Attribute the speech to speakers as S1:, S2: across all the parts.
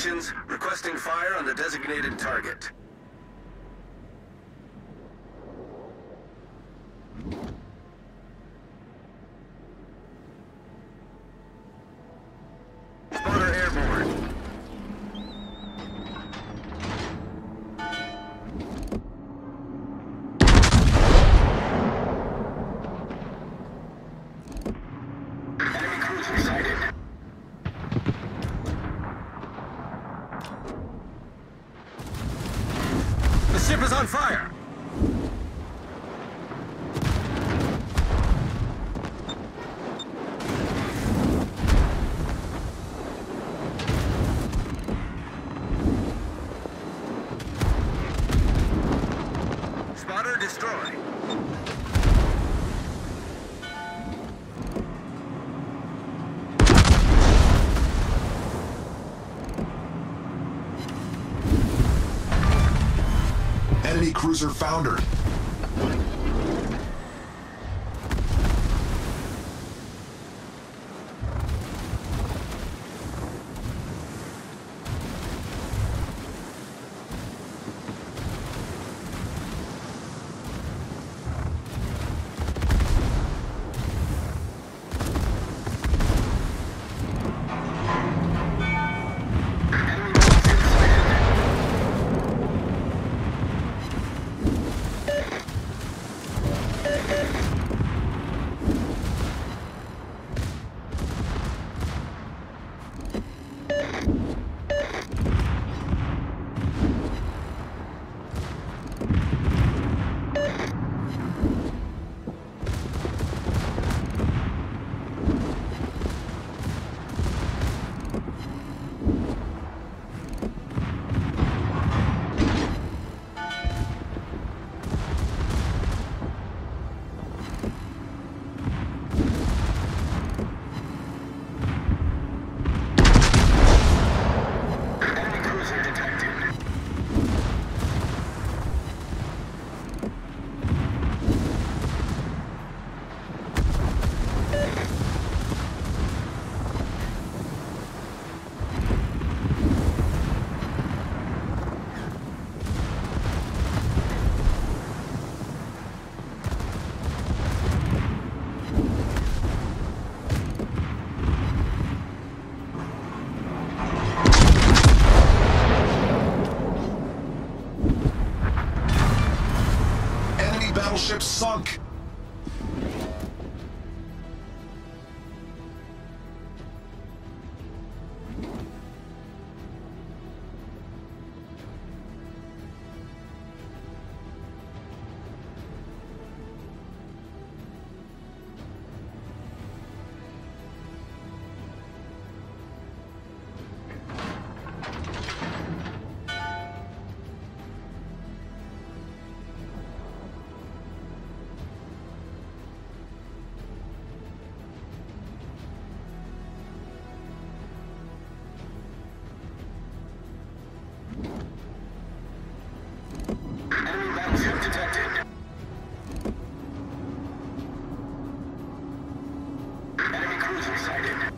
S1: Stations requesting fire on the designated target. Enemy cruiser
S2: foundered. Ship sunk.
S1: Enemy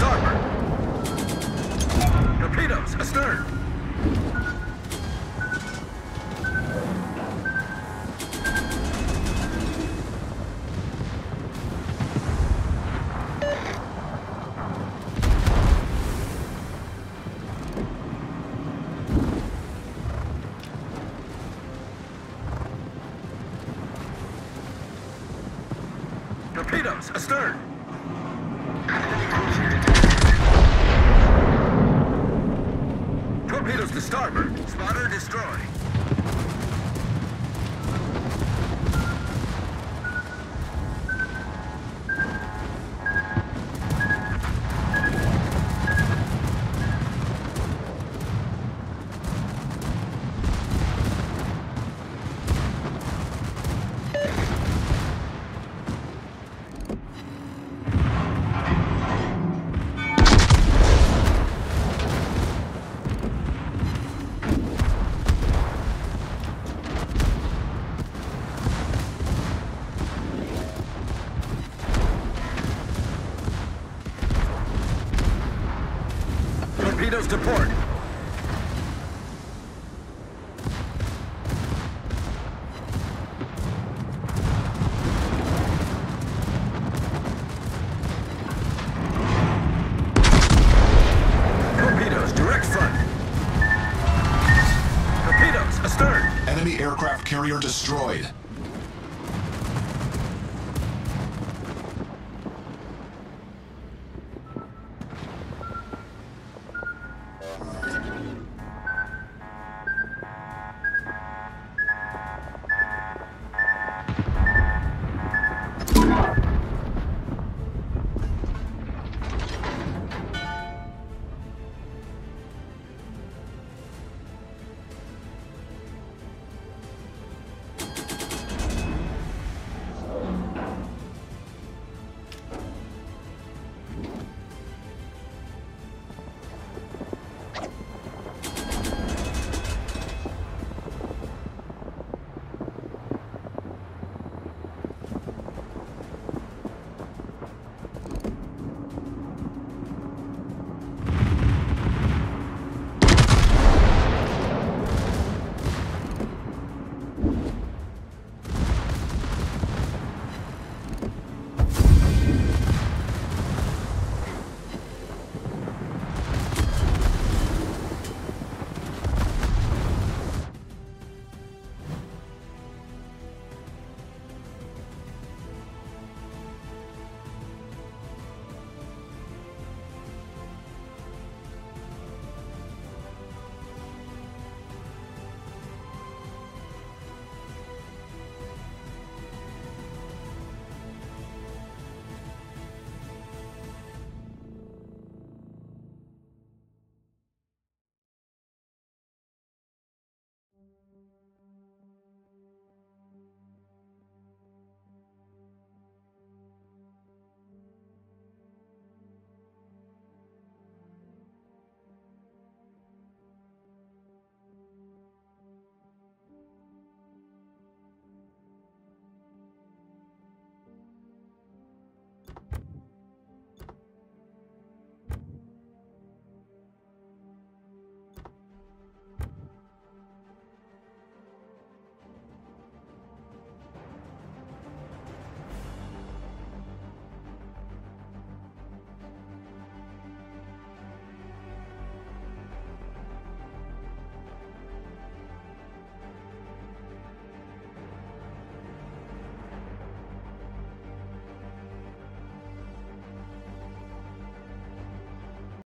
S1: starboard. Torpedoes astern. Torpedoes astern. Torpedoes to starboard. Spotter destroyed. Torpedoes to port. Torpedoes, direct front. Torpedoes, astern.
S2: Enemy aircraft carrier destroyed.